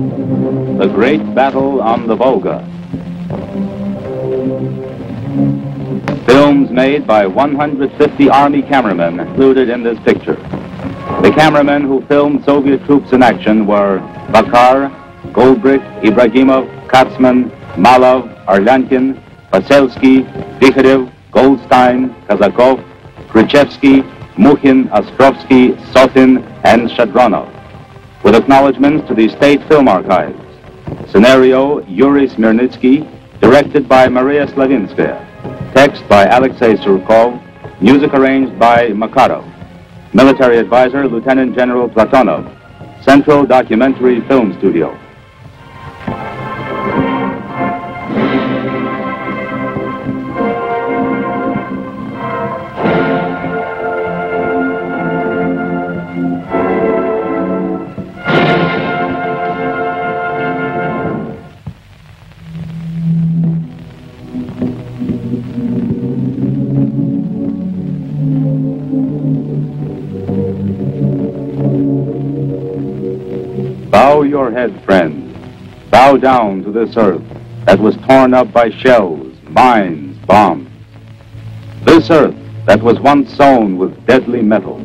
The Great Battle on the Volga. Films made by 150 Army cameramen included in this picture. The cameramen who filmed Soviet troops in action were Bakar, Goldbrick, Ibragimov, Katzman, Malov, Arlyankin, Vaselsky, Vikharev, Goldstein, Kazakov, Khrushchevsky, Mukhin, Ostrovsky, Sotin, and Shadronov. With acknowledgments to the State Film Archives. Scenario, Yuri Smirnitsky, directed by Maria Slavinskaya. Text by Alexei Surkov, music arranged by Makarov. Military advisor, Lieutenant General Platonov. Central Documentary Film Studio. Your head, friend. Bow down to this earth that was torn up by shells, mines, bombs. This earth that was once sown with deadly metal.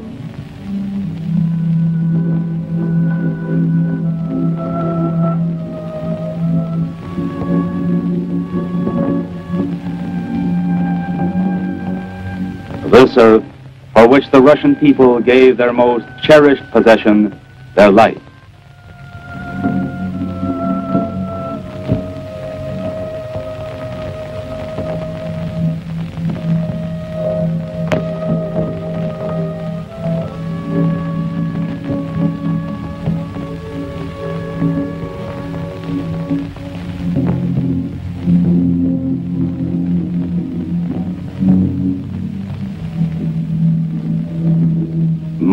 This earth for which the Russian people gave their most cherished possession, their life.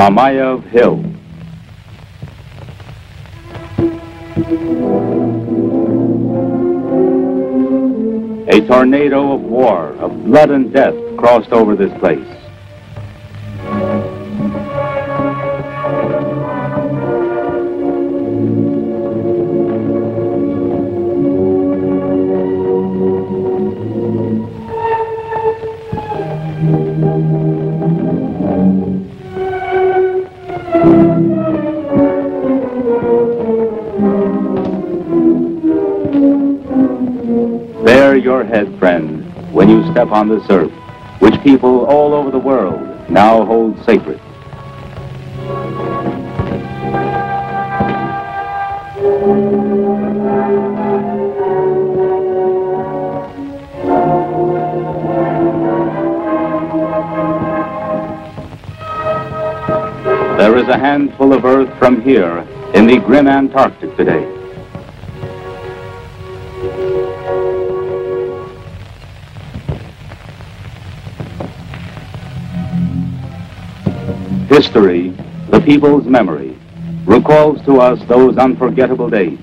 Mamayev Hill. A tornado of war, of blood and death crossed over this place. Friend, when you step on this earth, which people all over the world now hold sacred. There is a handful of earth from here in the grim Antarctic today. History, the people's memory, recalls to us those unforgettable days.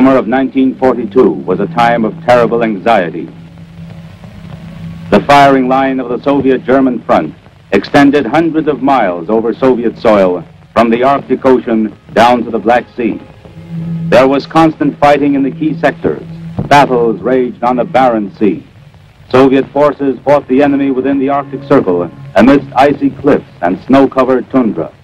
Summer of 1942 was a time of terrible anxiety. The firing line of the Soviet-German front extended hundreds of miles over Soviet soil from the Arctic Ocean down to the Black Sea. There was constant fighting in the key sectors. Battles raged on the Barents Sea. Soviet forces fought the enemy within the Arctic Circle amidst icy cliffs and snow-covered tundra.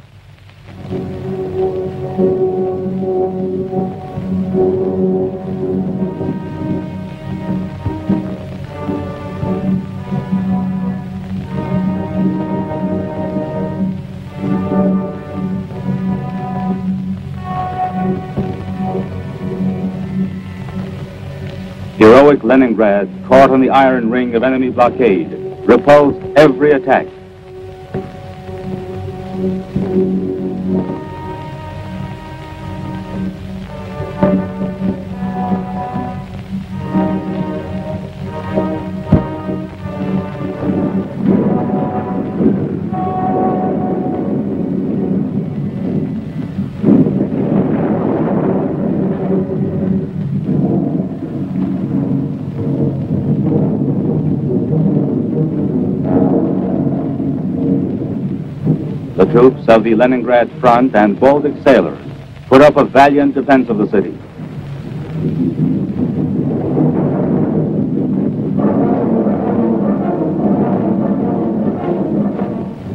Heroic Leningrad, caught on the iron ring of enemy blockade, repulsed every attack. Troops of the Leningrad Front and Baltic sailors put up a valiant defense of the city.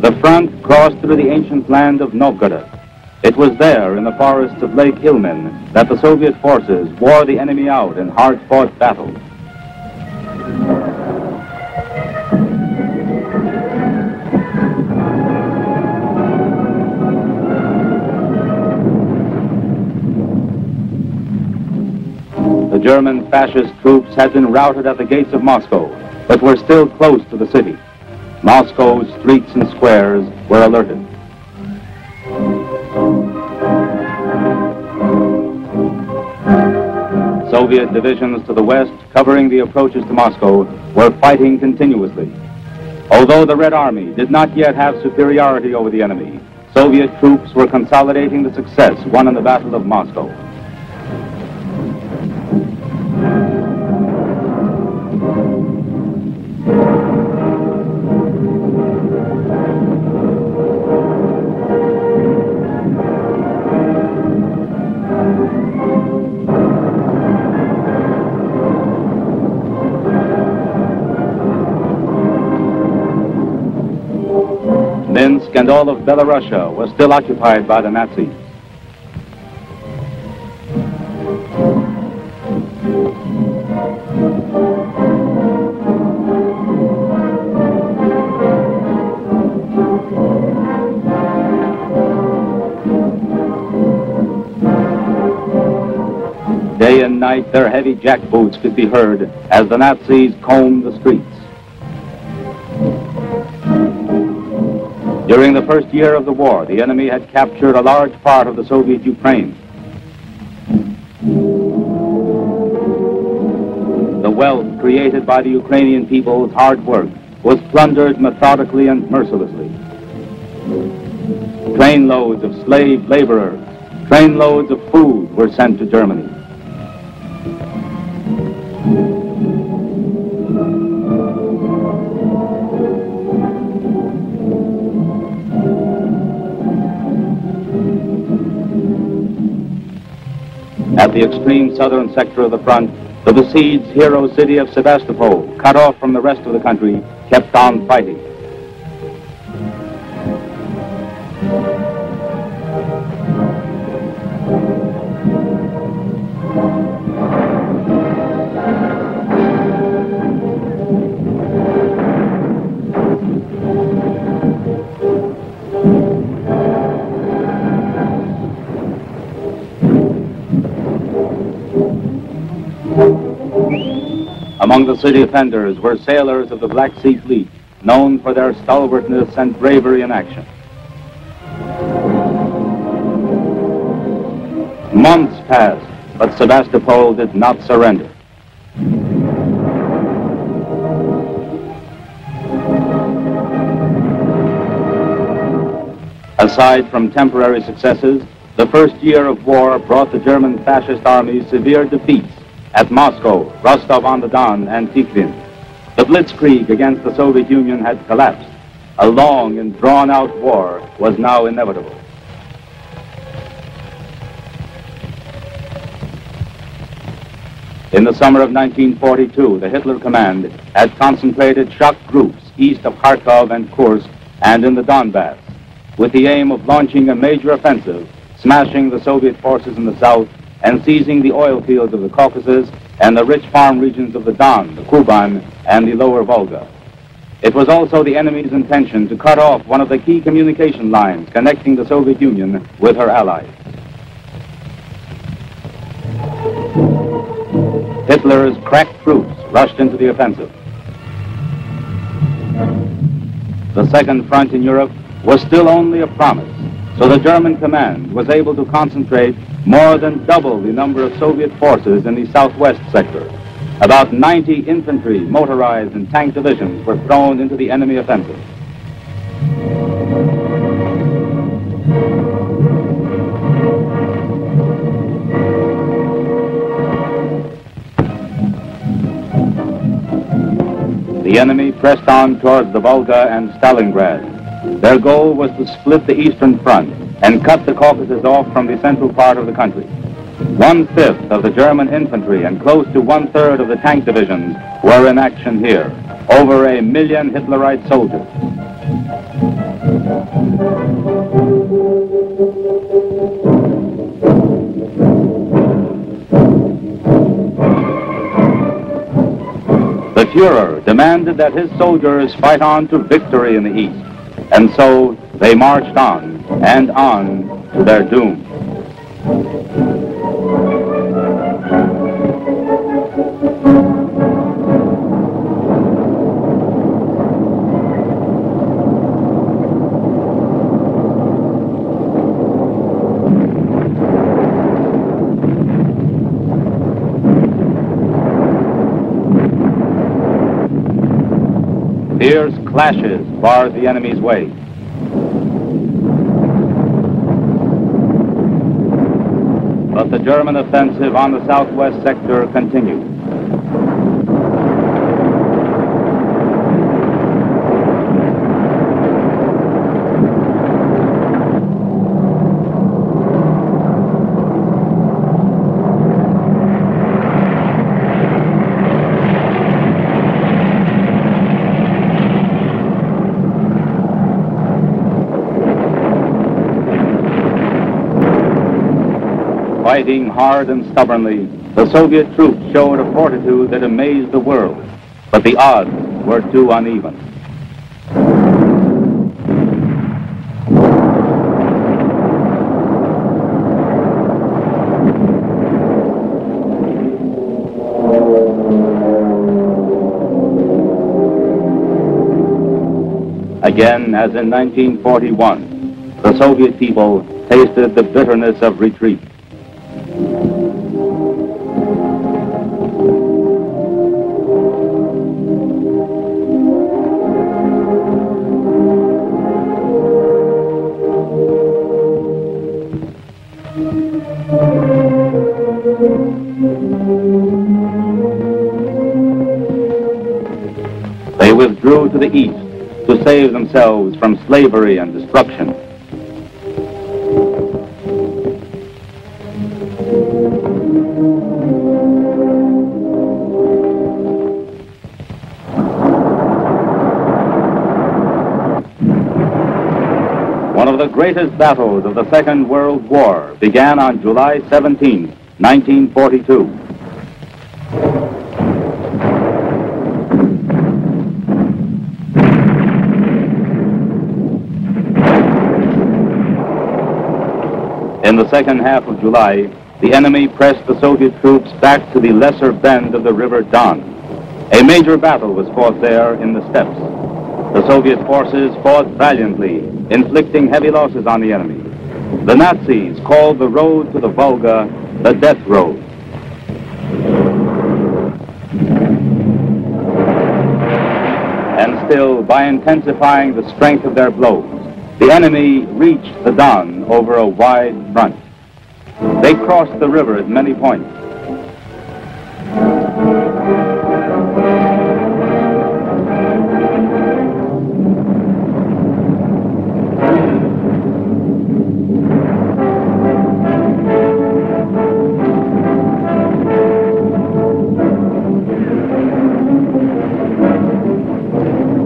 The front crossed through the ancient land of Novgorod. It was there, in the forests of Lake Ilmen, that the Soviet forces wore the enemy out in hard-fought battles. German fascist troops had been routed at the gates of Moscow, but were still close to the city. Moscow's streets and squares were alerted. Soviet divisions to the west, covering the approaches to Moscow, were fighting continuously. Although the Red Army did not yet have superiority over the enemy, Soviet troops were consolidating the success won in the Battle of Moscow. All of Belorussia was still occupied by the Nazis. Day and night, their heavy jackboots could be heard as the Nazis combed the streets. During the first year of the war, the enemy had captured a large part of the Soviet Ukraine. The wealth created by the Ukrainian people's hard work was plundered methodically and mercilessly. Trainloads of slave laborers, trainloads of food were sent to Germany. At the extreme southern sector of the front, the besieged hero city of Sebastopol, cut off from the rest of the country, kept on fighting. Among the city offenders were sailors of the Black Sea Fleet, known for their stalwartness and bravery in action. Months passed, but Sebastopol did not surrender. Aside from temporary successes, the first year of war brought the German fascist army severe defeats at Moscow, Rostov-on-the-Don, and Tikhvin. The blitzkrieg against the Soviet Union had collapsed. A long and drawn-out war was now inevitable. In the summer of 1942, the Hitler Command had concentrated shock groups east of Kharkov and Kursk and in the Donbass, with the aim of launching a major offensive, smashing the Soviet forces in the south and seizing the oil fields of the Caucasus and the rich farm regions of the Don, the Kuban, and the lower Volga. It was also the enemy's intention to cut off one of the key communication lines connecting the Soviet Union with her allies. Hitler's crack troops rushed into the offensive. The second front in Europe was still only a promise, so the German command was able to concentrate more than double the number of Soviet forces in the southwest sector. About 90 infantry, motorized, and tank divisions were thrown into the enemy offensive. The enemy pressed on towards the Volga and Stalingrad, Their goal was to split the Eastern Front and cut the Caucasus off from the central part of the country. One-fifth of the German infantry and close to one-third of the tank divisions were in action here, over a million Hitlerite soldiers. The Fuhrer demanded that his soldiers fight on to victory in the East, and so they marched on and on to their doom. Fierce clashes barred the enemy's way. But the German offensive on the southwest sector continued. Fighting hard and stubbornly, the Soviet troops showed a fortitude that amazed the world. But the odds were too uneven. Again, as in 1941, the Soviet people tasted the bitterness of retreat. Save themselves from slavery and destruction. One of the greatest battles of the Second World War began on July 17, 1942. Second half of July, the enemy pressed the Soviet troops back to the lesser bend of the River Don. A major battle was fought there in the steppes. The Soviet forces fought valiantly, inflicting heavy losses on the enemy. The Nazis called the road to the Volga the death road. And still, by intensifying the strength of their blows, the enemy reached the Don over a wide front. They crossed the river at many points.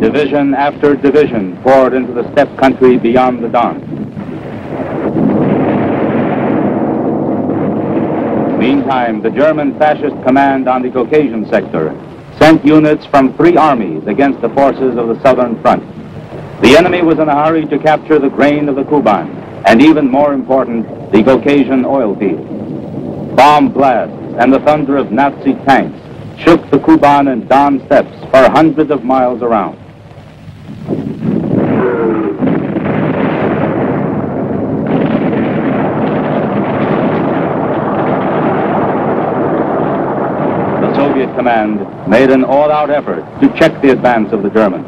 Division after division poured into the steppe country beyond the Don. Meantime, the German fascist command on the Caucasian sector sent units from three armies against the forces of the Southern Front. The enemy was in a hurry to capture the grain of the Kuban, and even more important, the Caucasian oil fields. Bomb blasts and the thunder of Nazi tanks shook the Kuban and Don steppes for hundreds of miles around. Command made an all-out effort to check the advance of the Germans.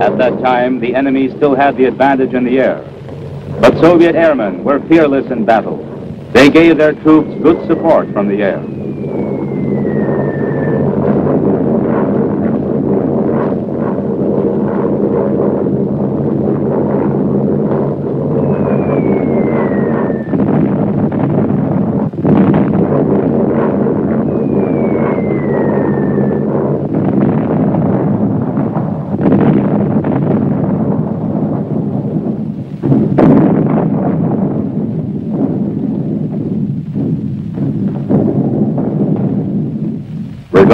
At that time, the enemy still had the advantage in the air. But Soviet airmen were fearless in battle. They gave their troops good support from the air.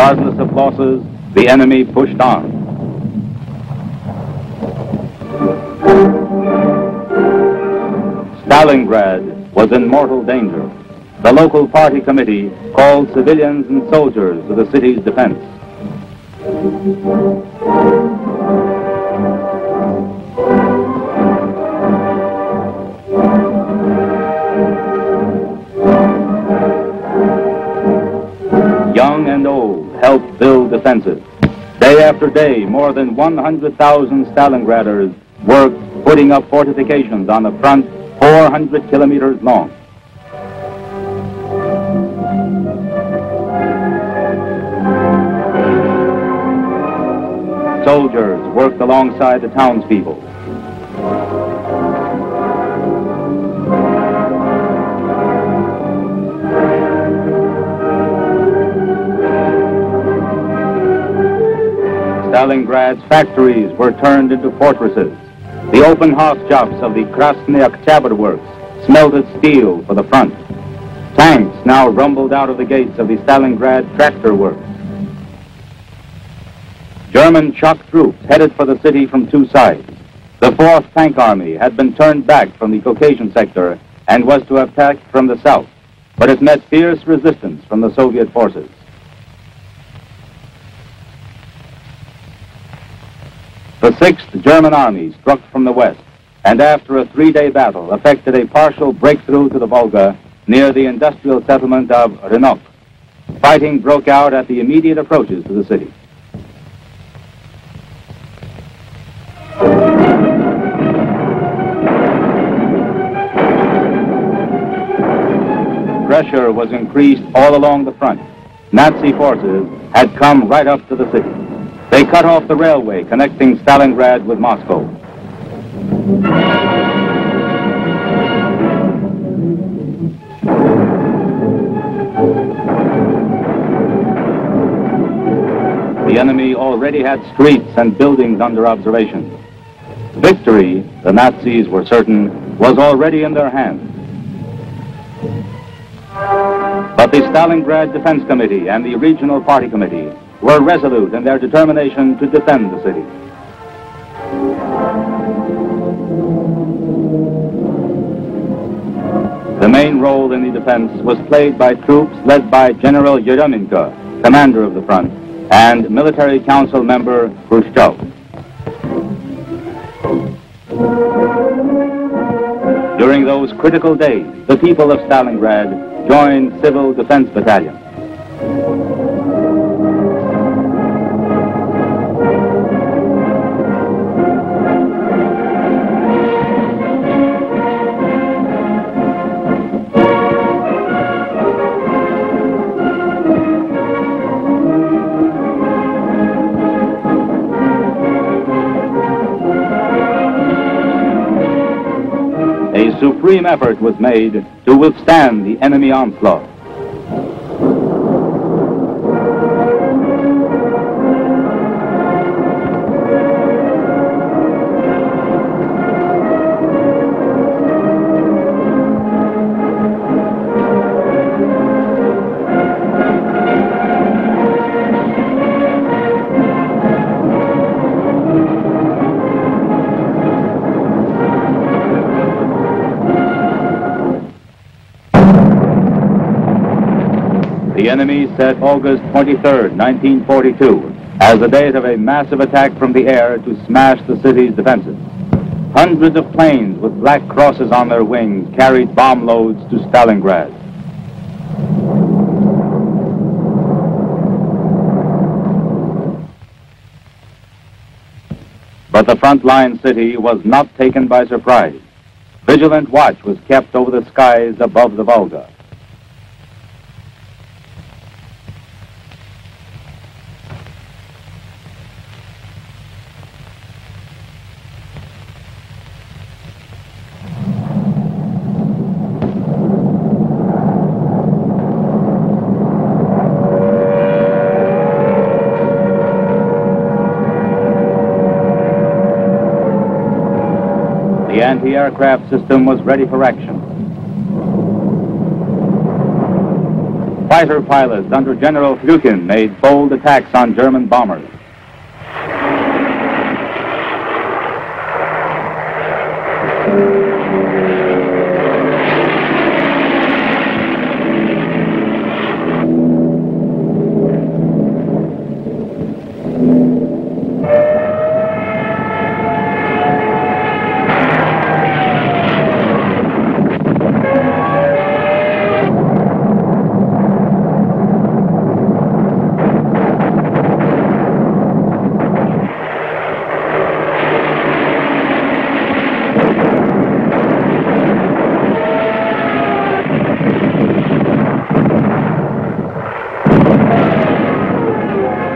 Regardless of losses, the enemy pushed on. Stalingrad was in mortal danger. The local party committee called civilians and soldiers to the city's defense. After day, more than 100,000 Stalingraders worked putting up fortifications on the front 400 kilometers long. Soldiers worked alongside the townspeople. Stalingrad's factories were turned into fortresses. The open hearth shops of the Krasny Oktyabr works smelted steel for the front. Tanks now rumbled out of the gates of the Stalingrad tractor works. German shock troops headed for the city from two sides. The 4th Tank Army had been turned back from the Caucasian sector and was to attack from the south, but it met fierce resistance from the Soviet forces. The 6th German Army struck from the west and after a three-day battle effected a partial breakthrough to the Volga near the industrial settlement of Rynok. Fighting broke out at the immediate approaches to the city. Pressure was increased all along the front. Nazi forces had come right up to the city. They cut off the railway connecting Stalingrad with Moscow. The enemy already had streets and buildings under observation. Victory, the Nazis were certain, was already in their hands. But the Stalingrad Defense Committee and the Regional Party Committee were resolute in their determination to defend the city. The main role in the defense was played by troops led by General Yeremenko, commander of the front, and military council member Khrushchev. During those critical days, the people of Stalingrad joined civil defense battalions. Supreme effort was made to withstand the enemy onslaught. The enemy set August 23, 1942, as the date of a massive attack from the air to smash the city's defenses. Hundreds of planes with black crosses on their wings carried bomb loads to Stalingrad. But the front-line city was not taken by surprise. Vigilant watch was kept over the skies above the Volga. Anti-aircraft system was ready for action. Fighter pilots under General Khryukin made bold attacks on German bombers.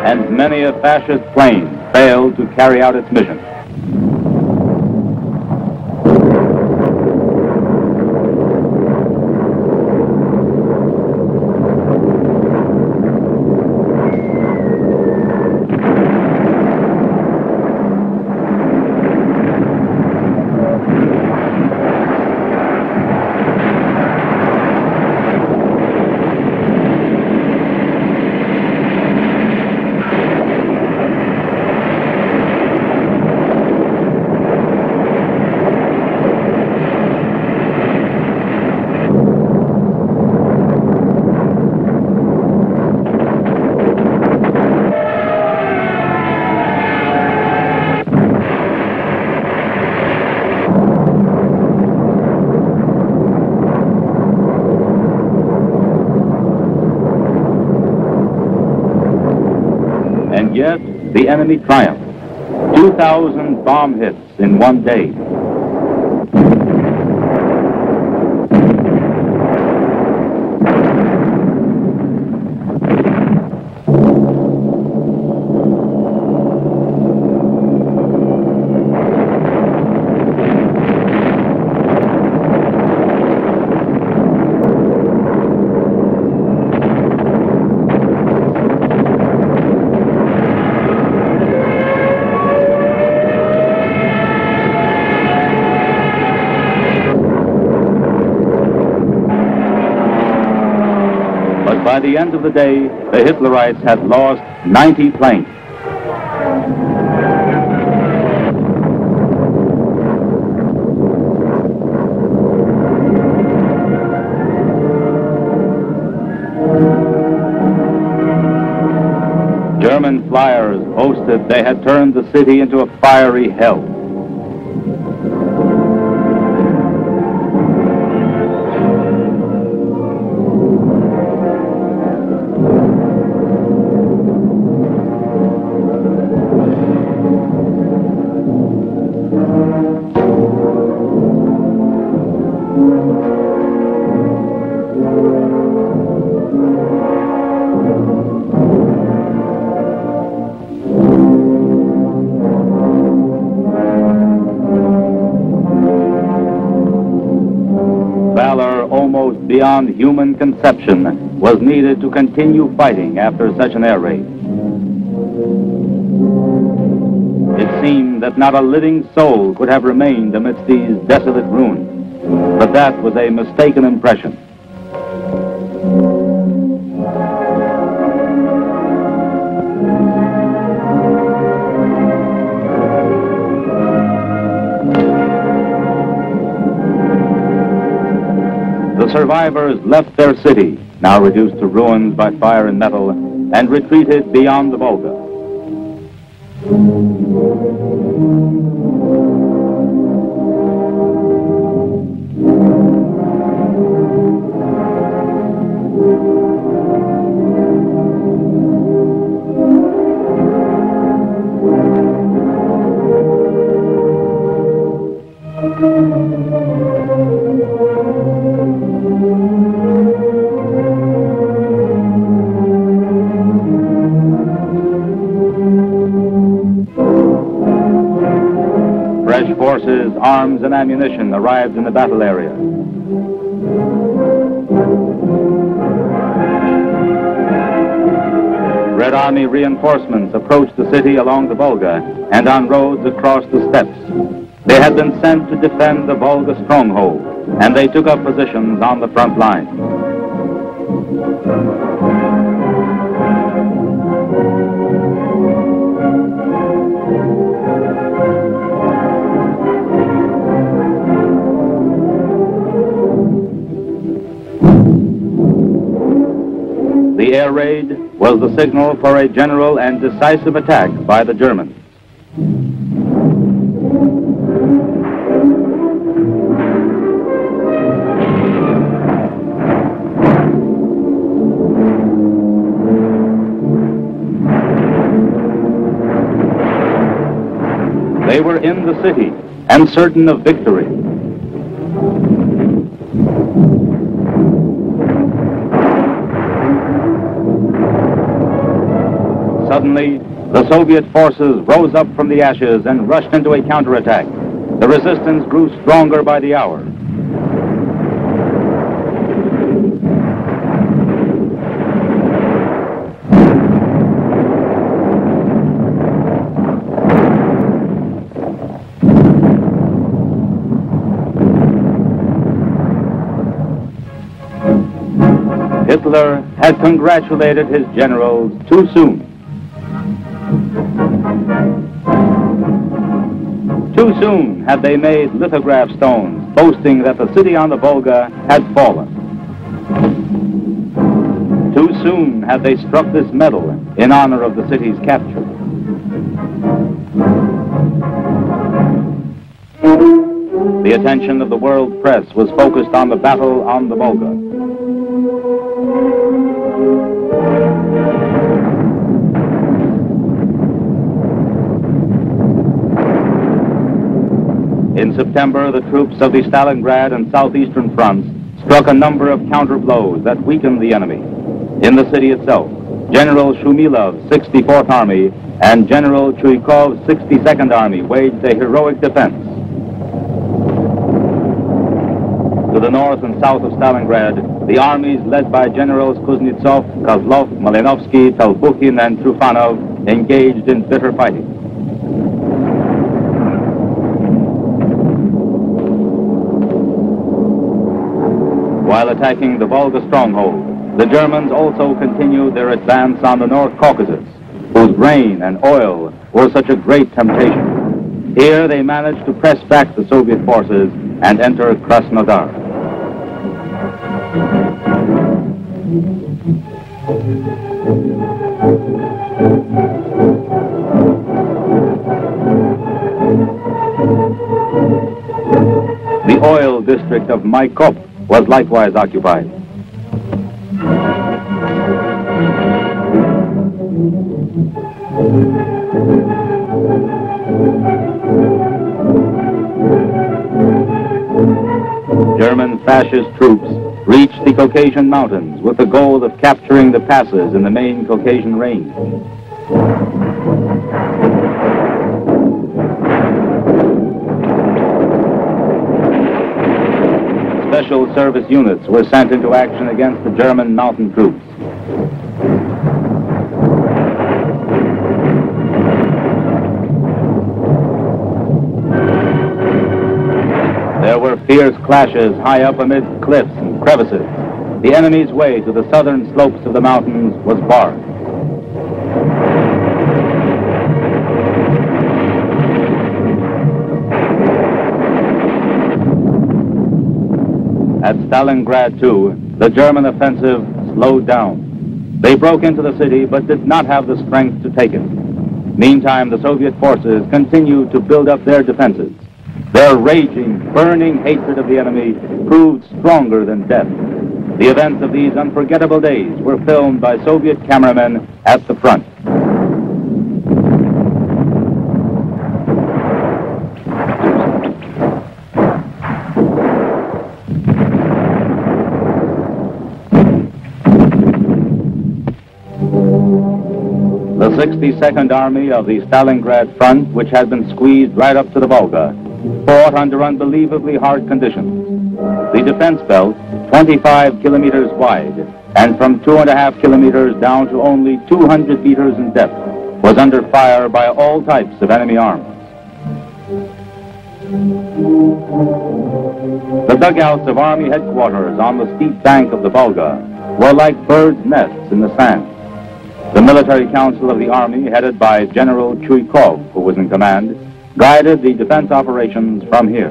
and many a fascist plane failed to carry out its mission. And yet, the enemy triumphed. 2,000 bomb hits in one day. But by the end of the day, the Hitlerites had lost 90 planes. German flyers boasted they had turned the city into a fiery hell. Conception was needed to continue fighting after such an air raid. It seemed that not a living soul could have remained amidst these desolate ruins, but that was a mistaken impression. Survivors left their city, now reduced to ruins by fire and metal, and retreated beyond the Volga. And ammunition arrived in the battle area. Red Army reinforcements approached the city along the Volga and on roads across the steppes. They had been sent to defend the Volga stronghold, and they took up positions on the front line. Air raid was the signal for a general and decisive attack by the Germans. They were in the city and certain of victory. Suddenly, the Soviet forces rose up from the ashes and rushed into a counterattack. The resistance grew stronger by the hour. Hitler had congratulated his generals too soon. Had they made lithograph stones boasting that the city on the Volga had fallen. Too soon had they struck this medal in honor of the city's capture. The attention of the world press was focused on the battle on the Volga. In September, the troops of the Stalingrad and southeastern fronts struck a number of counter blows that weakened the enemy. In the city itself, General Shumilov's 64th Army and General Chuikov's 62nd Army waged a heroic defense. To the north and south of Stalingrad, the armies led by Generals Kuznetsov, Kozlov, Malinovsky, Tolbukhin, and Trufanov engaged in bitter fighting. Attacking the Volga stronghold, the Germans also continued their advance on the North Caucasus, whose grain and oil were such a great temptation. Here they managed to press back the Soviet forces and enter Krasnodar. The oil district of Maykop was likewise occupied. German fascist troops reached the Caucasian Mountains with the goal of capturing the passes in the main Caucasian range. Special service units were sent into action against the German mountain troops. There were fierce clashes high up amid cliffs and crevices. The enemy's way to the southern slopes of the mountains was barred. Stalingrad, too, the German offensive slowed down. They broke into the city but did not have the strength to take it. Meantime, the Soviet forces continued to build up their defenses. Their raging, burning hatred of the enemy proved stronger than death. The events of these unforgettable days were filmed by Soviet cameramen at the front. 62nd Army of the Stalingrad front, which had been squeezed right up to the Volga, fought under unbelievably hard conditions. The defense belt, 25 kilometers wide and from two and a half kilometers down to only 200 meters in depth, was under fire by all types of enemy arms. The dugouts of Army headquarters on the steep bank of the Volga were like birds' nests in the sand. The military council of the Army, headed by General Chuikov, who was in command, guided the defense operations from here.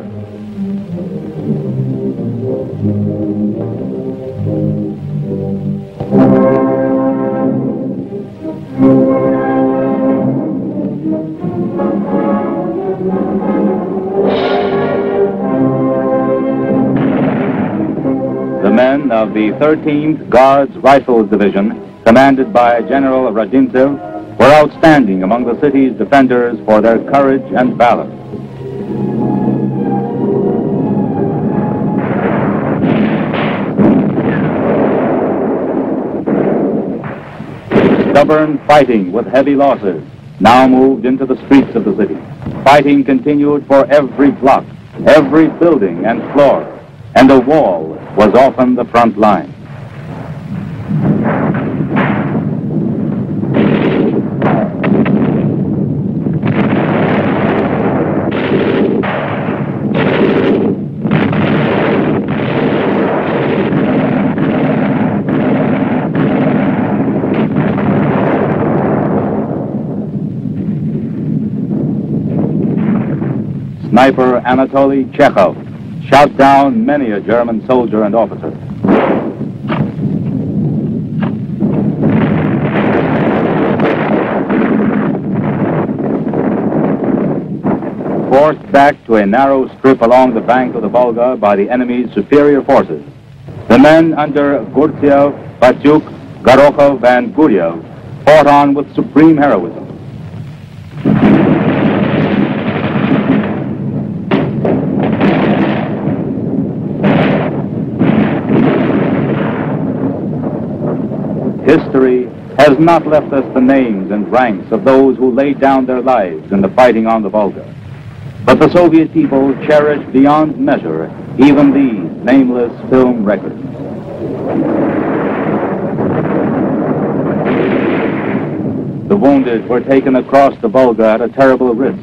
The men of the 13th Guards Rifles Division, commanded by General Rodimtsev, were outstanding among the city's defenders for their courage and valor. Stubborn fighting with heavy losses now moved into the streets of the city. Fighting continued for every block, every building and floor, and the wall was often the front line. Sniper Anatoly Chekhov shot down many a German soldier and officer. Forced back to a narrow strip along the bank of the Volga by the enemy's superior forces, the men under Gurtsev, Batyuk, Gorokhov, and Guryev fought on with supreme heroism. History has not left us the names and ranks of those who laid down their lives in the fighting on the Volga. But the Soviet people cherish beyond measure even these nameless film records. The wounded were taken across the Volga at a terrible risk.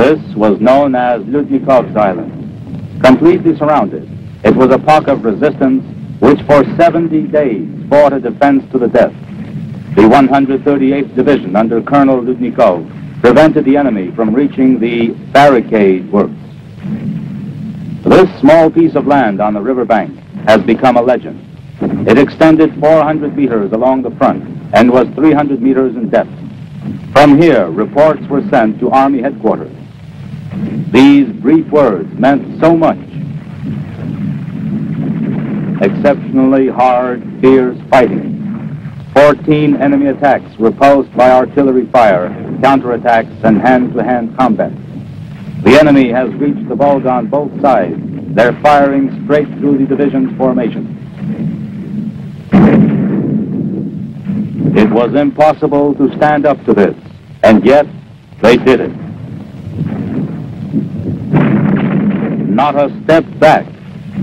This was known as Lyudnikov's Island. Completely surrounded, it was a pock of resistance which for 70 days fought a defense to the death. The 138th Division under Colonel Lyudnikov prevented the enemy from reaching the barricade works. This small piece of land on the riverbank has become a legend. It extended 400 meters along the front and was 300 meters in depth. From here, reports were sent to Army headquarters. These brief words meant so much. Exceptionally hard, fierce fighting. 14 enemy attacks repulsed by artillery fire, counterattacks, and hand-to-hand combat. The enemy has reached the Volga on both sides. They're firing straight through the division's formation. It was impossible to stand up to this, and yet they did it. Not a step back.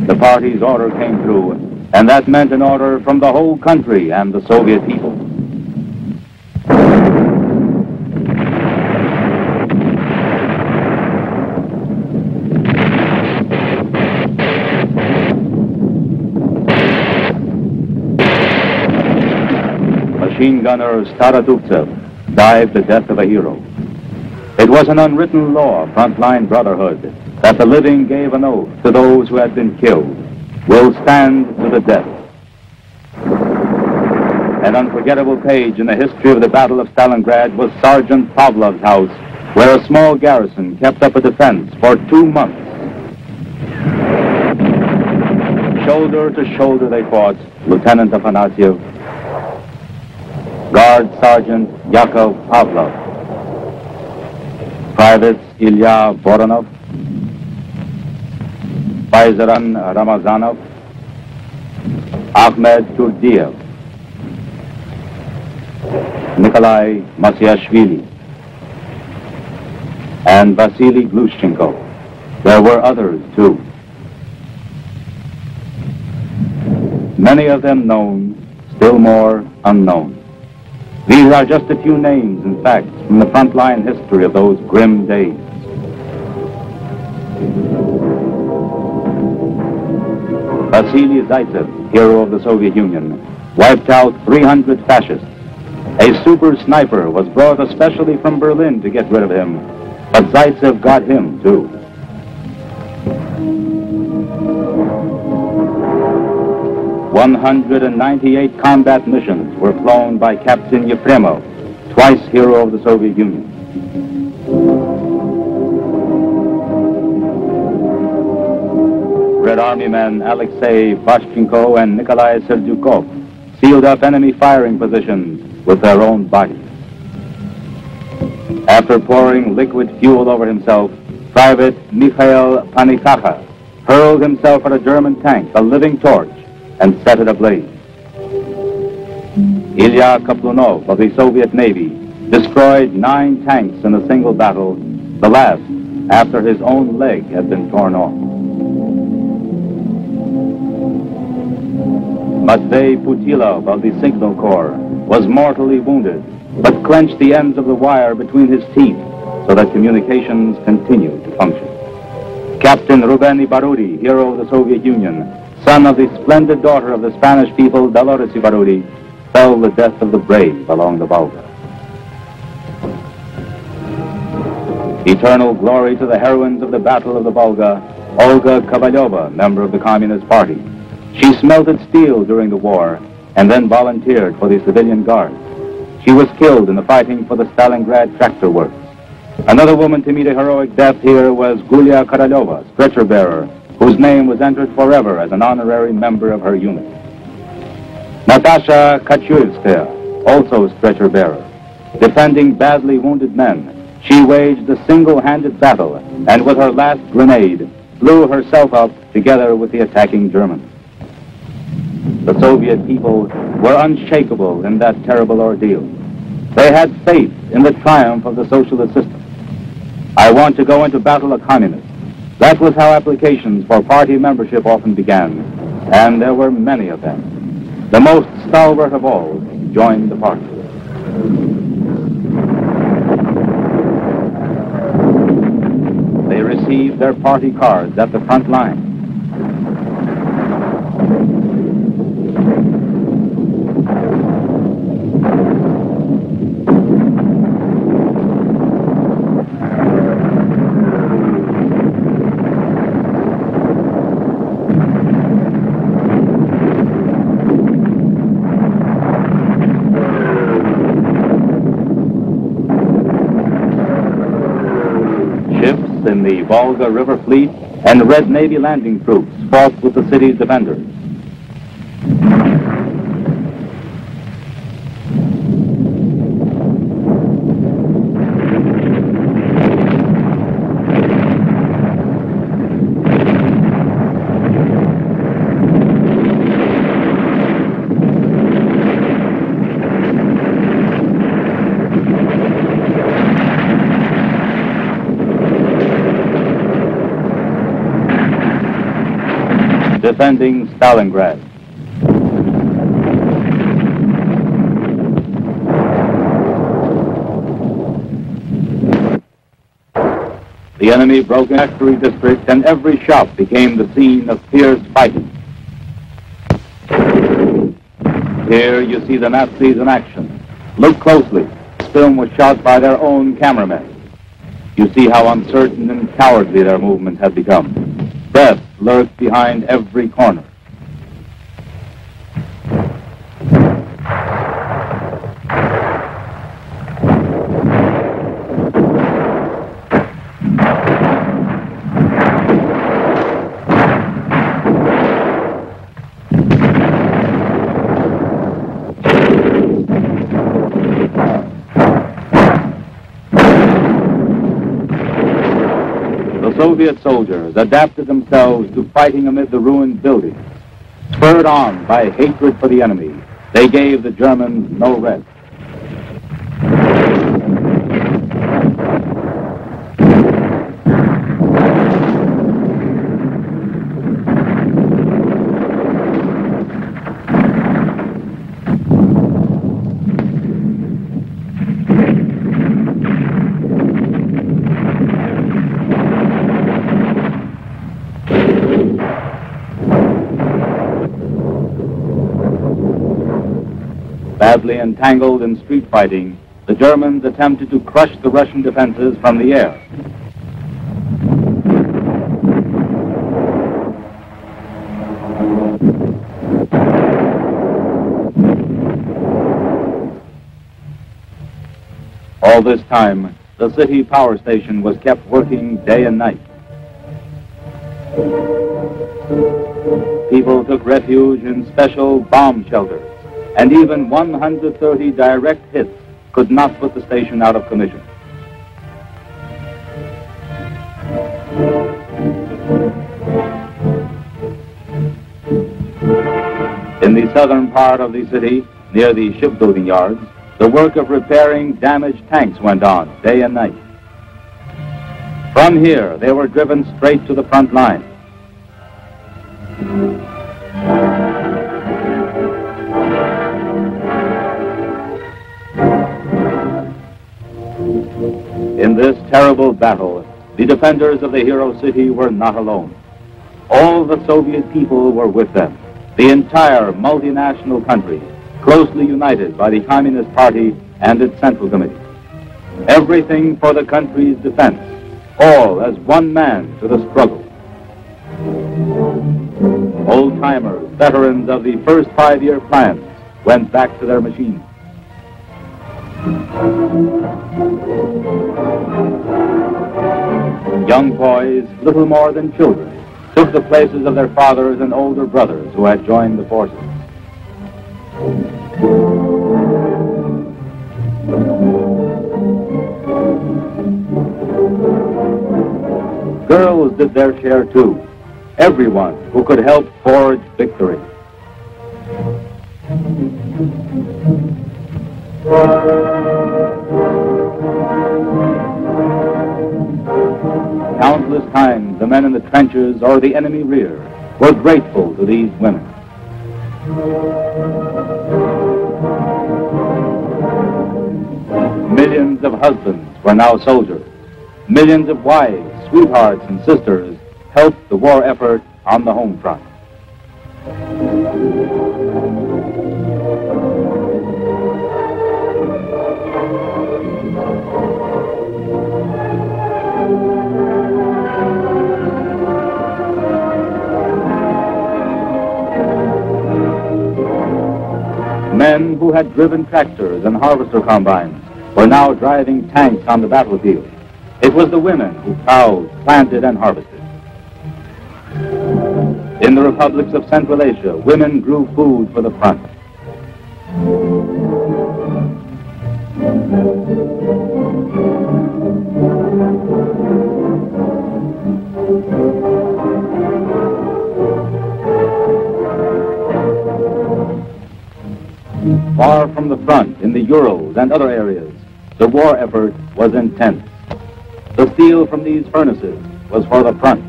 The party's order came through, and that meant an order from the whole country and the Soviet people. Machine gunner Starodubtsev died the death of a hero. It was an unwritten law of frontline brotherhood that the living gave an oath to those who had been killed will stand to the death. An unforgettable page in the history of the Battle of Stalingrad was Sergeant Pavlov's house, where a small garrison kept up a defense for two months. Shoulder to shoulder they fought, Lieutenant Afanasyev, Guard Sergeant Yakov Pavlov, Privates Ilya Voronov, Faizaran Ramazanov, Ahmed Turdiev, Nikolai Masyashvili, and Vasily Glushchenko. There were others too. Many of them known, still more unknown. These are just a few names and facts from the frontline history of those grim days. Vasily Zaitsev, hero of the Soviet Union, wiped out 300 fascists. A super sniper was brought especially from Berlin to get rid of him, but Zaitsev got him too. 198 combat missions were flown by Captain Yefremov, twice hero of the Soviet Union. Red Army men Alexei Vashchenko and Nikolai Serdyukov sealed up enemy firing positions with their own bodies. After pouring liquid fuel over himself, Private Mikhail Panikakha hurled himself at a German tank, a living torch, and set it ablaze. Ilya Kaplunov of the Soviet Navy destroyed nine tanks in a single battle, the last after his own leg had been torn off. Matvey Putilov of the Signal Corps was mortally wounded, but clenched the ends of the wire between his teeth so that communications continued to function. Captain Ruben Ibarruri, hero of the Soviet Union, son of the splendid daughter of the Spanish people, Dolores Ibarruri, fell the death of the brave along the Volga. Eternal glory to the heroines of the Battle of the Volga, Olga Kovalyova, member of the Communist Party. She smelted steel during the war and then volunteered for the civilian guard. She was killed in the fighting for the Stalingrad tractor works. Another woman to meet a heroic death here was Gulia Koroleva, stretcher bearer, whose name was entered forever as an honorary member of her unit. Natasha Kachuevskaya, also stretcher bearer. Defending badly wounded men, she waged a single-handed battle and with her last grenade blew herself up together with the attacking Germans. The Soviet people were unshakable in that terrible ordeal. They had faith in the triumph of the socialist system. I want to go into battle a communist. That was how applications for party membership often began, and there were many of them. The most stalwart of all joined the party. They received their party cards at the front line. Ships in the Volga River Fleet and Red Navy landing troops fought with the city's defenders. Defending Stalingrad. The enemy broke in factory district and every shop became the scene of fierce fighting. Here you see the Nazis in action. Look closely. This film was shot by their own cameramen. You see how uncertain and cowardly their movement had become. Death lurked behind every corner. Soviet soldiers adapted themselves to fighting amid the ruined buildings. Spurred on by hatred for the enemy, they gave the Germans no rest. Badly entangled in street fighting, the Germans attempted to crush the Russian defenses from the air. All this time, the city power station was kept working day and night. People took refuge in special bomb shelters and even 130 direct hits could not put the station out of commission. In the southern part of the city, near the shipbuilding yards, the work of repairing damaged tanks went on day and night. From here, they were driven straight to the front line. This terrible battle, the defenders of the hero city were not alone. All the Soviet people were with them, the entire multinational country, closely united by the Communist Party and its Central Committee. Everything for the country's defense, all as one man to the struggle. Old timers, veterans of the first five year plans, went back to their machines. Young boys, little more than children, took the places of their fathers and older brothers who had joined the forces. Girls did their share too. Everyone who could help forge victory. Countless times the men in the trenches or the enemy rear were grateful to these women. Millions of husbands were now soldiers. Millions of wives, sweethearts, and sisters helped the war effort on the home front. Who had driven tractors and harvester combines were now driving tanks on the battlefield. It was the women who plowed, planted, and harvested. In the republics of Central Asia, women grew food for the front. Far from the front, in the Urals and other areas, the war effort was intense. The steel from these furnaces was for the front.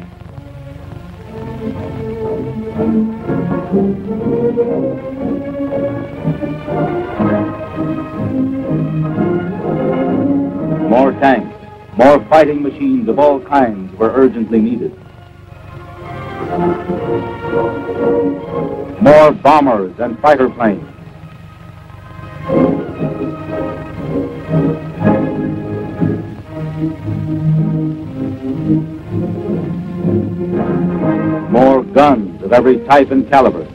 More tanks, more fighting machines of all kinds were urgently needed. More bombers and fighter planes. More guns of every type and caliber.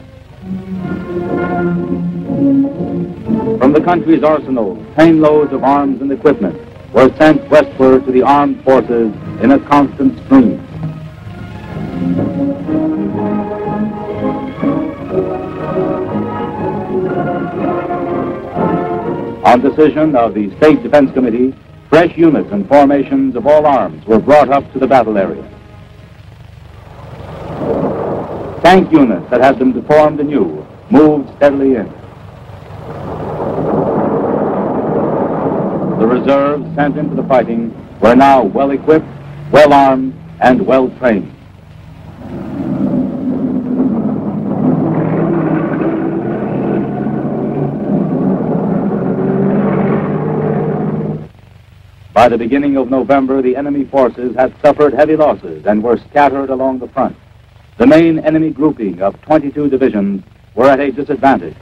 From the country's arsenal, trainloads of arms and equipment were sent westward to the armed forces in a constant stream. On decision of the State Defense Committee, fresh units and formations of all arms were brought up to the battle area. Tank units that had been deformed anew moved steadily in. The reserves sent into the fighting were now well equipped, well armed, and well trained. By the beginning of November, the enemy forces had suffered heavy losses and were scattered along the front. The main enemy grouping of 22 divisions were at a disadvantage.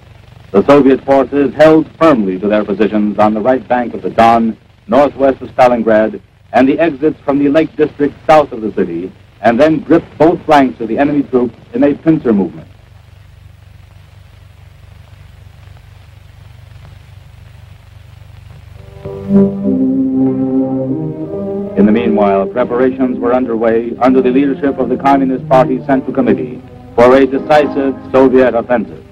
The Soviet forces held firmly to their positions on the right bank of the Don, northwest of Stalingrad, and the exits from the Lake District south of the city, and then gripped both flanks of the enemy troops in a pincer movement. In the meanwhile, preparations were underway under the leadership of the Communist Party Central Committee for a decisive Soviet offensive.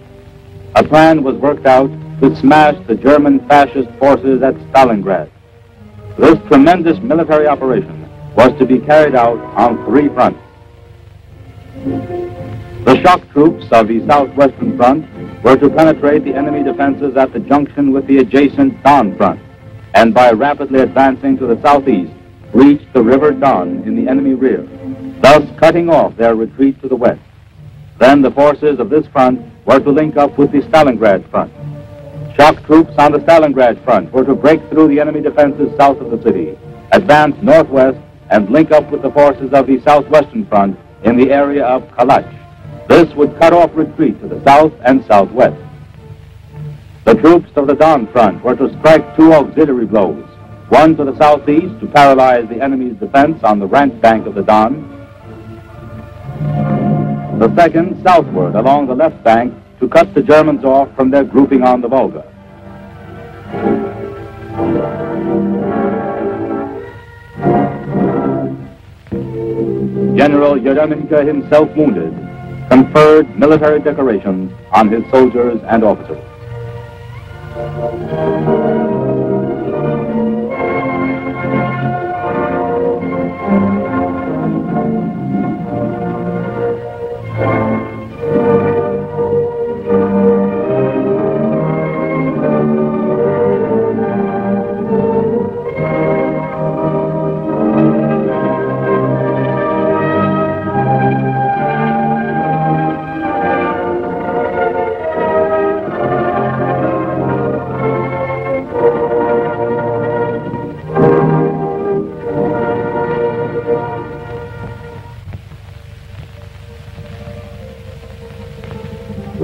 A plan was worked out to smash the German fascist forces at Stalingrad. This tremendous military operation was to be carried out on three fronts. The shock troops of the Southwestern Front were to penetrate the enemy defenses at the junction with the adjacent Don Front, and by rapidly advancing to the southeast, reach the River Don in the enemy rear, thus cutting off their retreat to the west. Then the forces of this front were to link up with the Stalingrad front. Shock troops on the Stalingrad front were to break through the enemy defenses south of the city, advance northwest, and link up with the forces of the southwestern front in the area of Kalach. This would cut off retreat to the south and southwest. The troops of the Don front were to strike two auxiliary blows, one to the southeast to paralyze the enemy's defense on the right bank of the Don, the second southward along the left bank to cut the Germans off from their grouping on the Volga. General Yeremenko himself wounded conferred military decorations on his soldiers and officers. Thank you.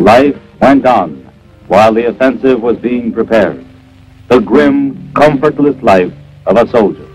Life went on while the offensive was being prepared. The grim, comfortless life of a soldier.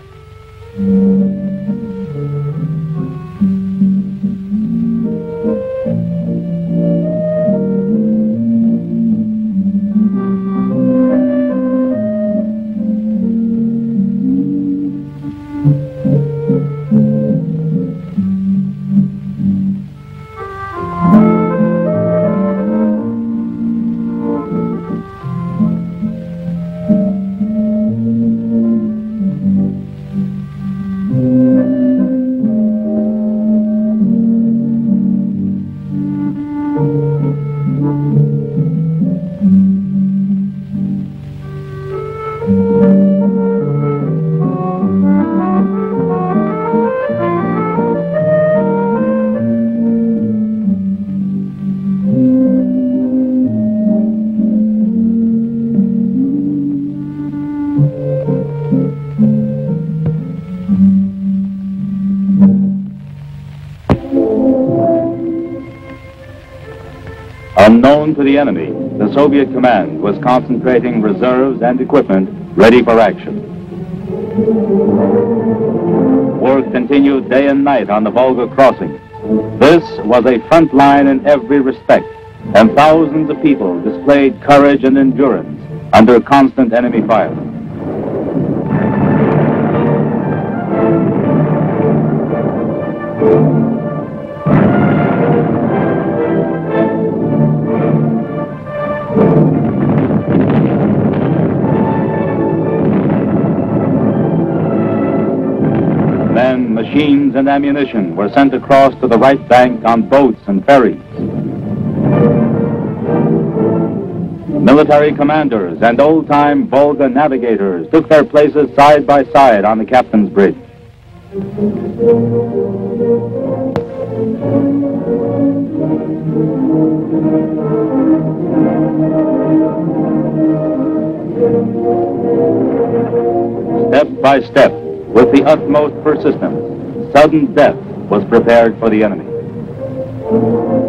Unknown to the enemy, the Soviet command was concentrating reserves and equipment ready for action. Work continued day and night on the Volga crossing. This was a front line in every respect, and thousands of people displayed courage and endurance under constant enemy fire. And ammunition were sent across to the right bank on boats and ferries. Military commanders and old-time Volga navigators took their places side by side on the captain's bridge. Step by step, with the utmost persistence, sudden death was prepared for the enemy.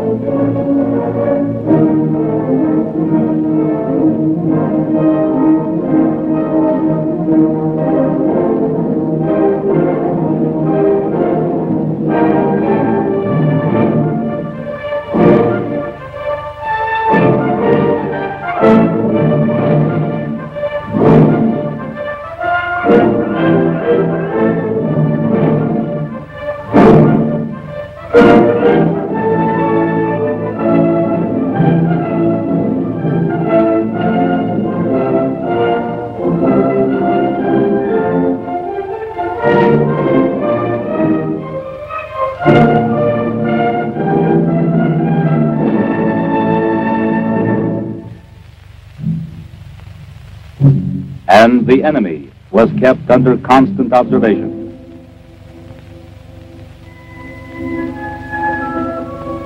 Enemy was kept under constant observation.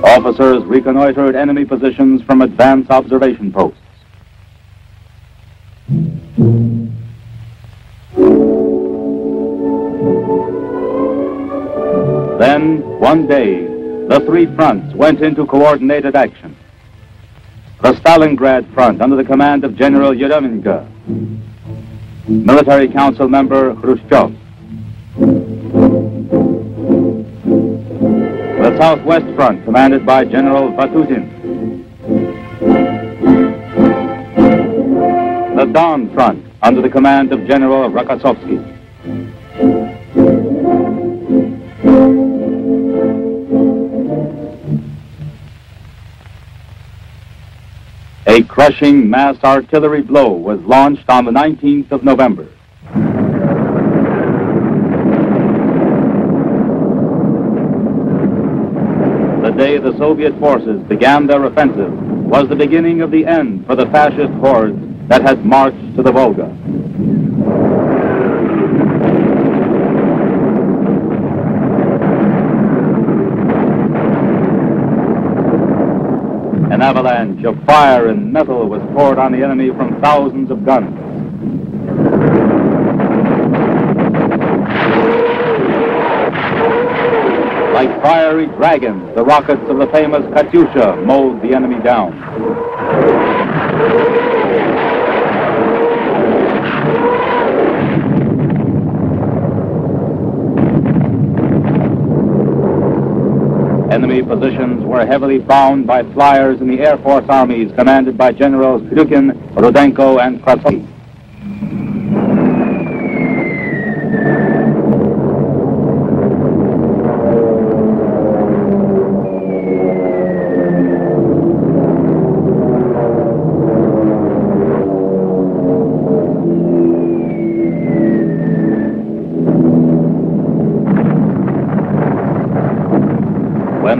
Officers reconnoitered enemy positions from advance observation posts. Then, one day, the three fronts went into coordinated action. The Stalingrad front under the command of General Yeremenko Military Council member Khrushchev. The Southwest Front, commanded by General Vatutin. The Don Front, under the command of General Rokossovsky. Crushing mass artillery blow was launched on the 19th of November. The day the Soviet forces began their offensive was the beginning of the end for the fascist hordes that had marched to the Volga. An avalanche of fire and metal was poured on the enemy from thousands of guns. Like fiery dragons, the rockets of the famous Katyusha mowed the enemy down. Enemy positions were heavily bombed by flyers in the Air Force armies commanded by Generals Khryukin, Rudenko, and Krasovsky.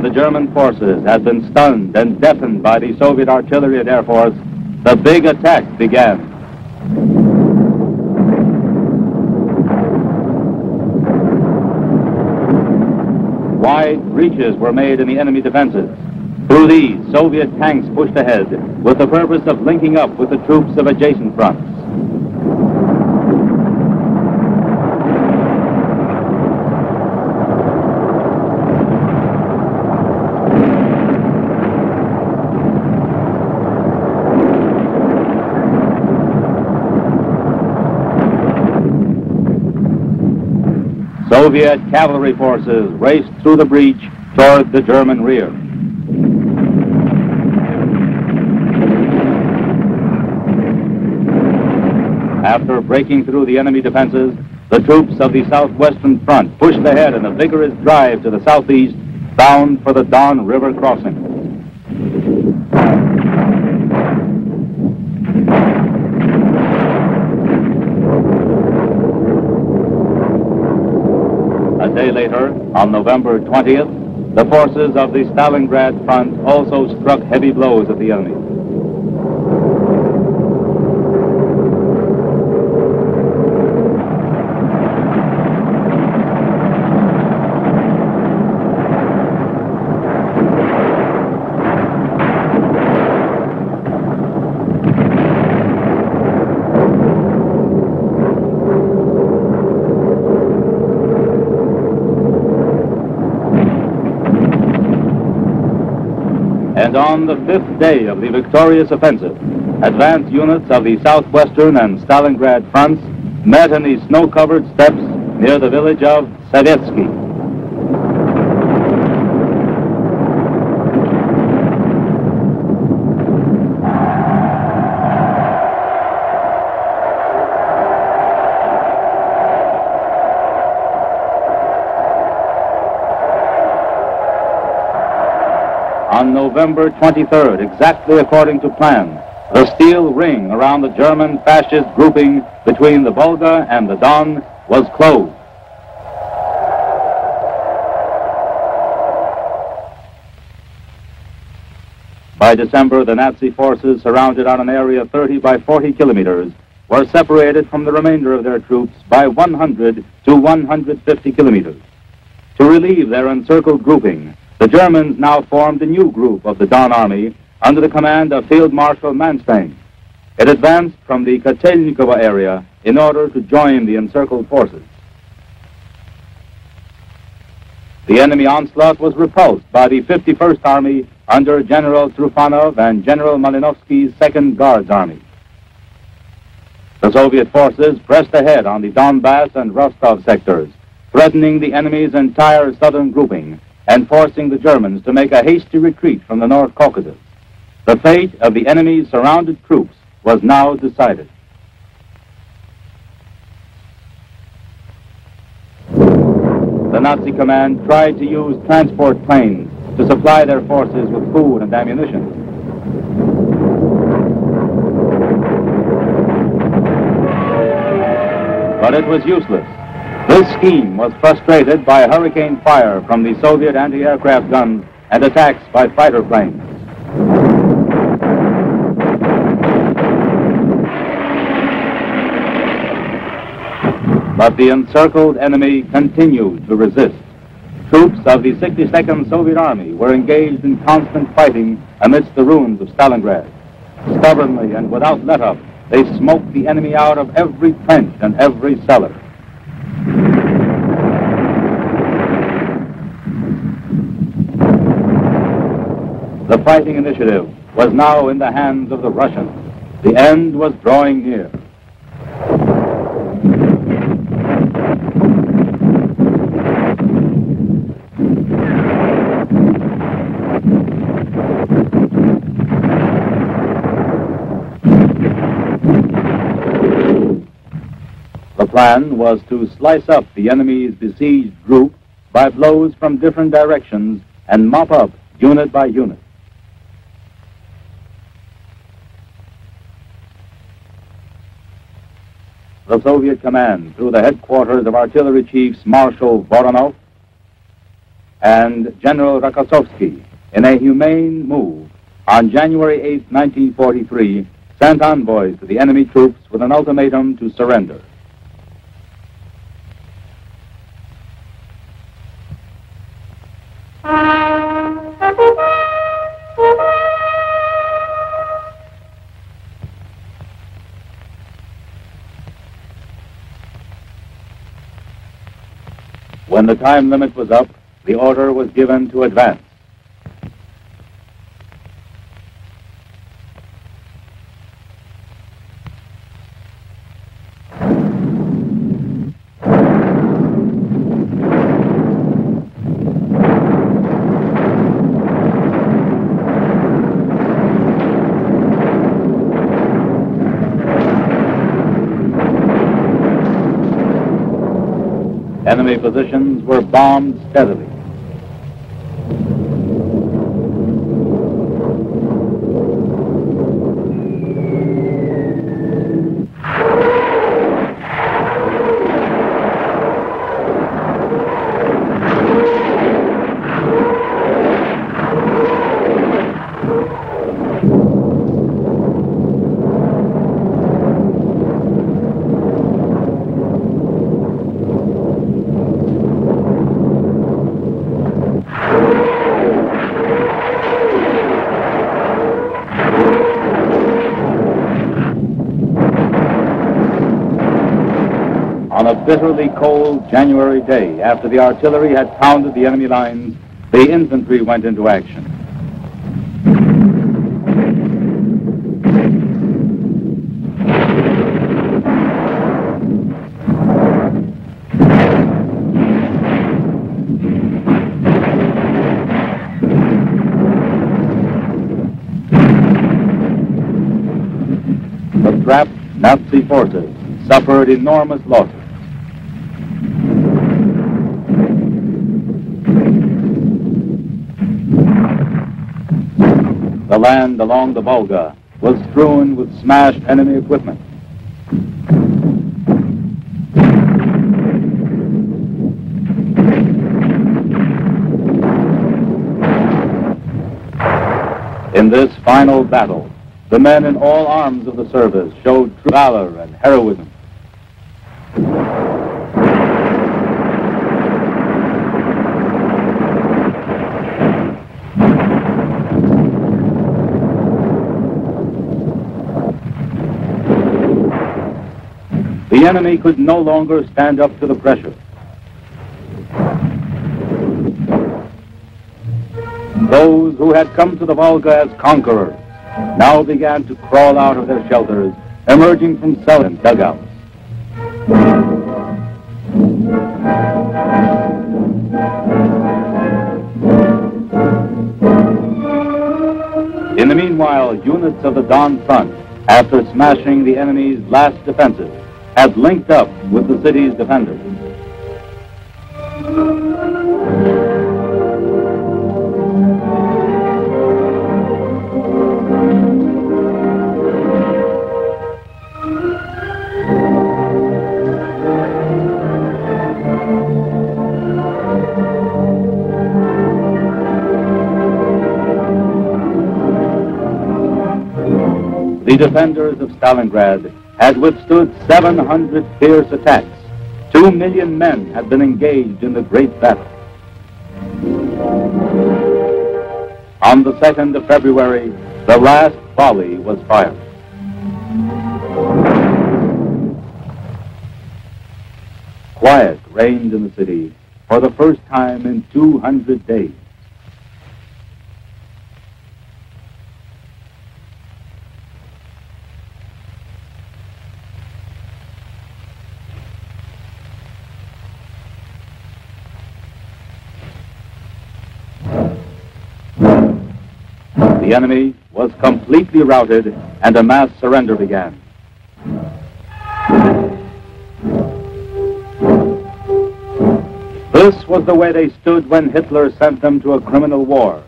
The German forces had been stunned and deafened by the Soviet artillery and air force, the big attack began. Wide breaches were made in the enemy defenses. Through these, Soviet tanks pushed ahead with the purpose of linking up with the troops of adjacent fronts. Soviet cavalry forces raced through the breach toward the German rear. After breaking through the enemy defenses, the troops of the Southwestern Front pushed ahead in a vigorous drive to the southeast, bound for the Don River crossing. A day later, On November 20th, the forces of the Stalingrad front also struck heavy blows at the enemy. And on the fifth day of the victorious offensive, advance units of the southwestern and Stalingrad fronts met in the snow-covered steppes near the village of Sovetsky. On November 23rd, exactly according to plan, the steel ring around the German fascist grouping between the Volga and the Don was closed. By December, the Nazi forces, surrounded on an area 30 by 40 kilometers, were separated from the remainder of their troops by 100 to 150 kilometers. To relieve their encircled grouping, the Germans now formed a new group of the Don Army under the command of Field Marshal Manstein. It advanced from the Kotelnikovo area in order to join the encircled forces. The enemy onslaught was repulsed by the 51st Army under General Trufanov and General Malinovsky's 2nd Guards Army. The Soviet forces pressed ahead on the Donbass and Rostov sectors, threatening the enemy's entire southern grouping and forcing the Germans to make a hasty retreat from the North Caucasus. The fate of the enemy's surrounded troops was now decided. The Nazi command tried to use transport planes to supply their forces with food and ammunition. But it was useless. This scheme was frustrated by hurricane fire from the Soviet anti-aircraft guns and attacks by fighter planes. But the encircled enemy continued to resist. Troops of the 62nd Soviet Army were engaged in constant fighting amidst the ruins of Stalingrad. Stubbornly and without let-up, they smoked the enemy out of every trench and every cellar. The fighting initiative was now in the hands of the Russians. The end was drawing near. Plan was to slice up the enemy's besieged group by blows from different directions and mop up unit by unit. The Soviet command, through the headquarters of Artillery Chiefs Marshal Voronov and General Rokossovsky, in a humane move, on January 8, 1943, sent envoys to the enemy troops with an ultimatum to surrender. When the time limit was up, the order was given to advance. Positions were bombed steadily. Bitterly cold January day, after the artillery had pounded the enemy lines, the infantry went into action. The trapped Nazi forces suffered enormous losses. The land along the Volga was strewn with smashed enemy equipment. In this final battle, the men in all arms of the service showed true valor and heroism. The enemy could no longer stand up to the pressure. Those who had come to the Volga as conquerors now began to crawl out of their shelters, emerging from cells and dugouts. In the meanwhile, units of the Don Front, after smashing the enemy's last defenses, had linked up with the city's defenders. The defenders of Stalingrad had withstood 700 fierce attacks. Two million men had been engaged in the great battle. On the 2nd of February, the last volley was fired. Quiet reigned in the city for the first time in 200 days. The enemy was completely routed and a mass surrender began. This was the way they stood when Hitler sent them to a criminal war.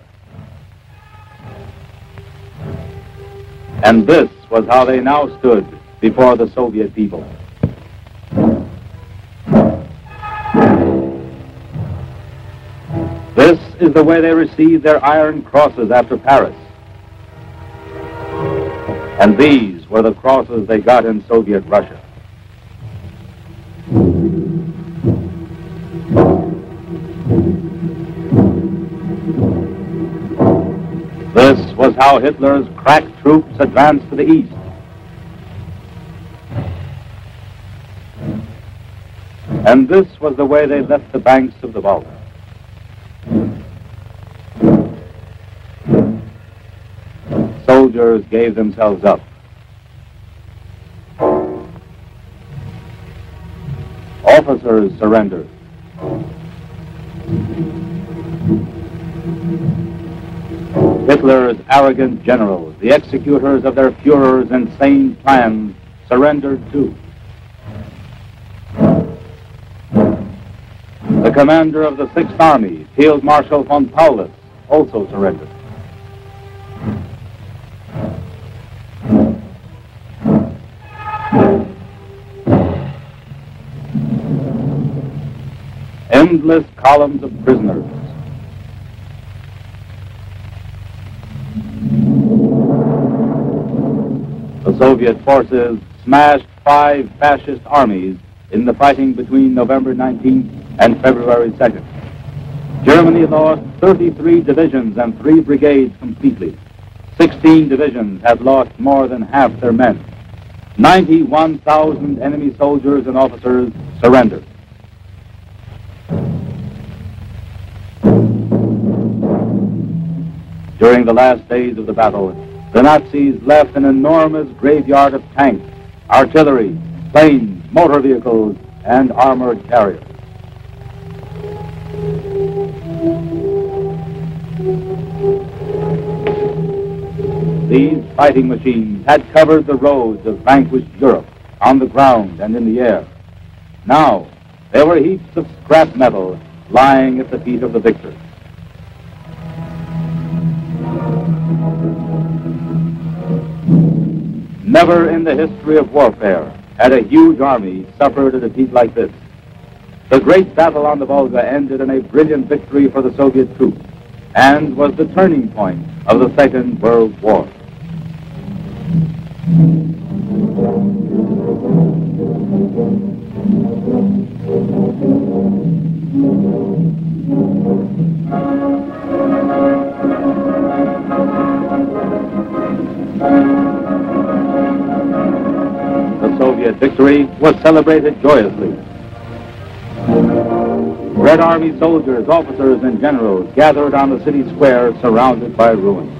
And this was how they now stood before the Soviet people. This is the way they received their Iron Crosses after Paris. And these were the crosses they got in Soviet Russia. This was how Hitler's crack troops advanced to the east. And this was the way they left the banks of the Volga. Soldiers gave themselves up. Officers surrendered. Hitler's arrogant generals, the executors of their Fuhrer's insane plans, surrendered too. The commander of the Sixth Army, Field Marshal von Paulus, also surrendered. Endless columns of prisoners. The Soviet forces smashed five fascist armies in the fighting between November 19th and February 2nd. Germany lost 33 divisions and three brigades completely. 16 divisions had lost more than half their men. 91,000 enemy soldiers and officers surrendered. During the last days of the battle, the Nazis left an enormous graveyard of tanks, artillery, planes, motor vehicles, and armored carriers. These fighting machines had covered the roads of vanquished Europe on the ground and in the air. Now, there were heaps of scrap metal lying at the feet of the victors. Never in the history of warfare had a huge army suffered a defeat like this. The great battle on the Volga ended in a brilliant victory for the Soviet troops and was the turning point of the Second World War. The Soviet victory was celebrated joyously. Red Army soldiers, officers, and generals gathered on the city square surrounded by ruins.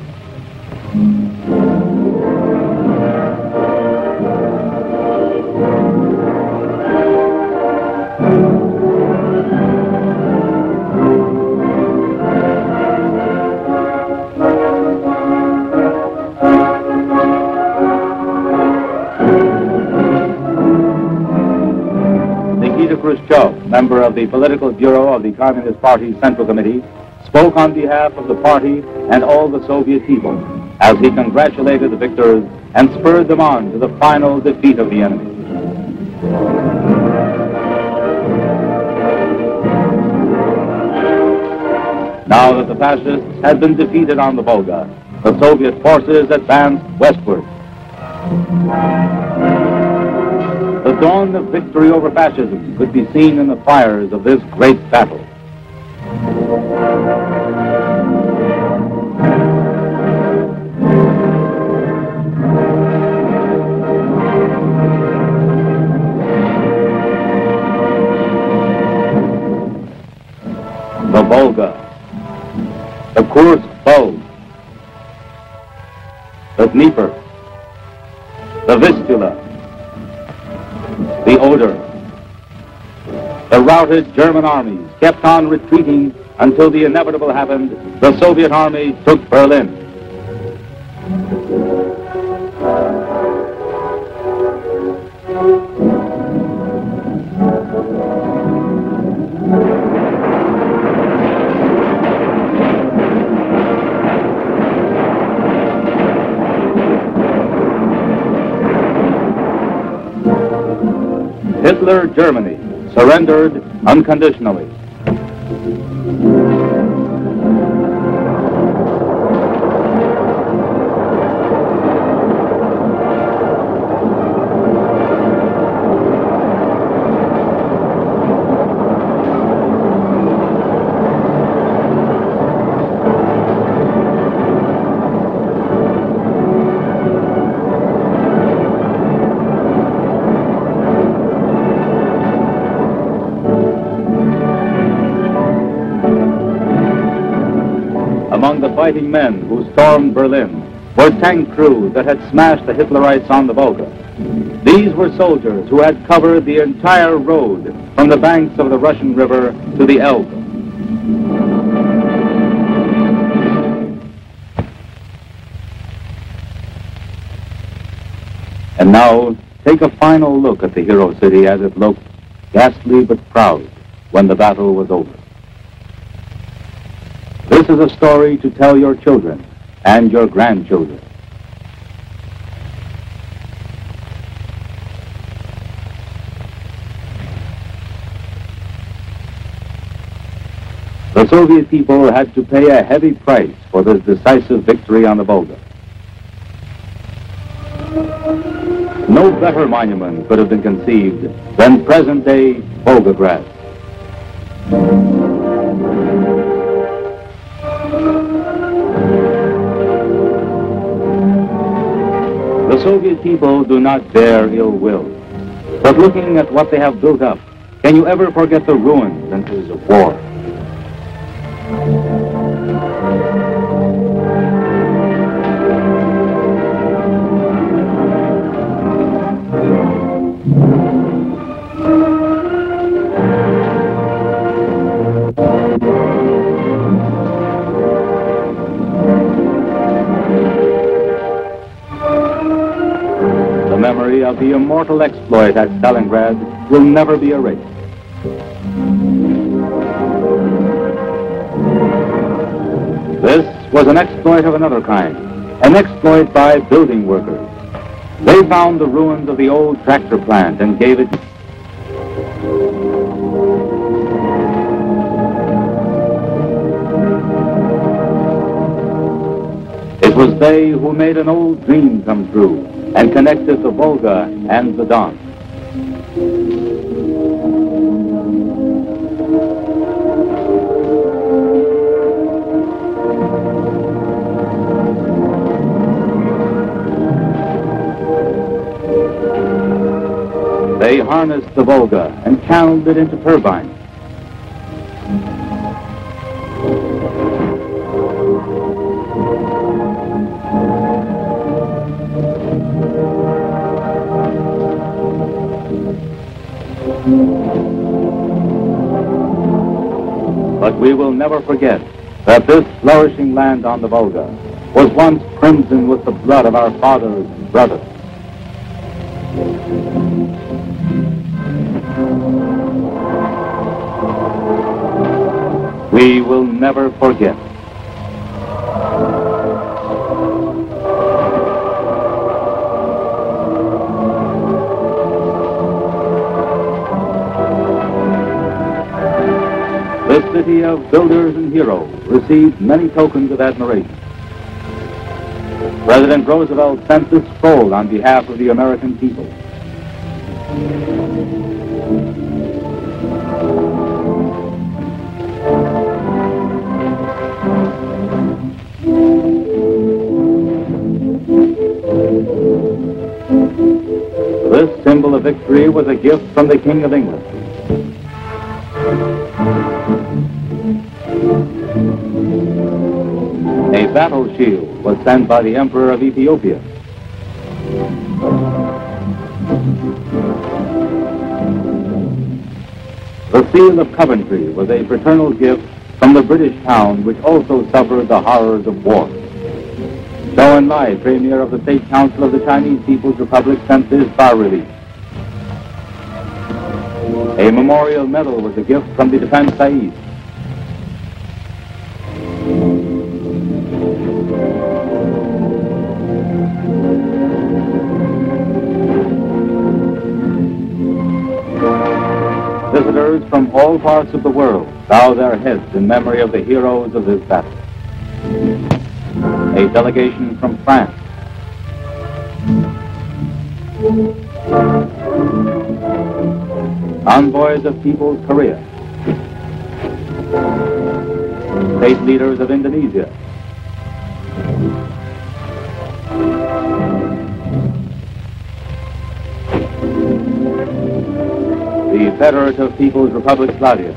Member of the Political Bureau of the Communist Party's Central Committee, spoke on behalf of the party and all the Soviet people as he congratulated the victors and spurred them on to the final defeat of the enemy. Now that the fascists had been defeated on the Volga, the Soviet forces advanced westward. The dawn of victory over fascism could be seen in the fires of this great battle. The Volga, the Kursk Bulge, the Dnieper, the Vistula, the Oder. The routed German armies kept on retreating until the inevitable happened. The Soviet army took Berlin. Hitler Germany surrendered unconditionally. Fighting men who stormed Berlin were tank crews that had smashed the Hitlerites on the Volga. These were soldiers who had covered the entire road from the banks of the Russian River to the Elbe. And now, take a final look at the hero city as it looked, ghastly but proud, when the battle was over. This is a story to tell your children and your grandchildren. The Soviet people had to pay a heavy price for this decisive victory on the Volga. No better monument could have been conceived than present-day Volgograd. Soviet people do not bear ill will. But looking at what they have built up, can you ever forget the ruins and of war? Exploit at Stalingrad will never be erased. This was an exploit of another kind, an exploit by building workers. They found the ruins of the old tractor plant and gave it It was they who made an old dream come true and connected the Volga and the Don. They harnessed the Volga and channeled it into turbines. Will never forget that this flourishing land on the Volga was once crimson with the blood of our fathers and brothers. We will never forget. Of builders and heroes received many tokens of admiration. President Roosevelt sent this scroll on behalf of the American people. This symbol of victory was a gift from the King of England. Battle shield was sent by the Emperor of Ethiopia. The seal of Coventry was a fraternal gift from the British town which also suffered the horrors of war. Zhou Enlai, Premier of the State Council of the Chinese People's Republic, sent this bas-relief. A memorial medal was a gift from the Defense Said. Parts of the world bow their heads in memory of the heroes of this battle. A delegation from France. Envoys of People's Korea. State leaders of Indonesia. The Federative People's Republic Latvia.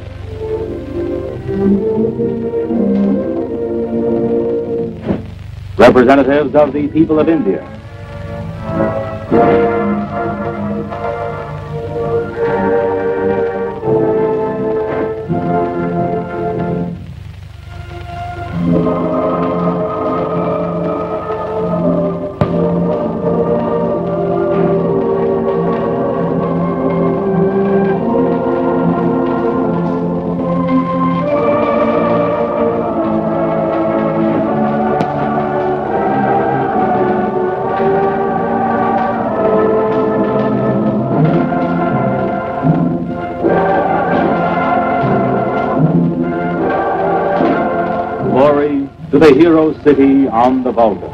Representatives of the people of India. The hero city on the Volga.